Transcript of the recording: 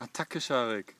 Attacke, Scharek.